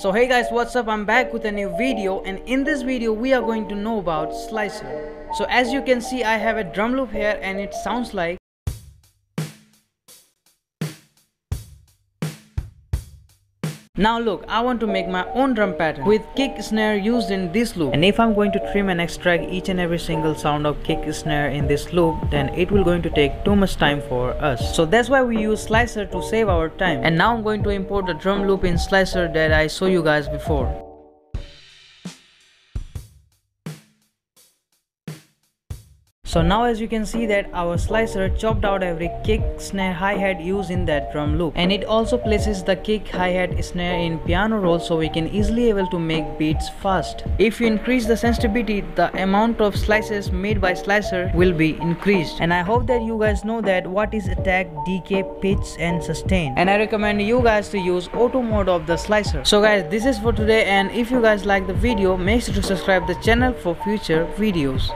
So hey guys what's up I'm back with a new video and in this video we are going to know about slicer. So as you can see I have a drum loop here and it sounds like Now look, I want to make my own drum pattern with kick snare used in this loop. And if I'm going to trim and extract each and every single sound of kick snare in this loop, then it will going to take too much time for us. So that's why we use slicer to save our time. And now I'm going to import the drum loop in slicer that I show you guys before. So now as you can see that our slicer chopped out every kick, snare, hi-hat used in that drum loop. And it also places the kick, hi-hat, snare in piano roll so we can easily able to make beats fast. If you increase the sensitivity, the amount of slices made by slicer will be increased. And I hope that you guys know that what is attack, decay, pitch and sustain. And I recommend you guys to use auto mode of the slicer. So guys this is for today and if you guys like the video make sure to subscribe the channel for future videos.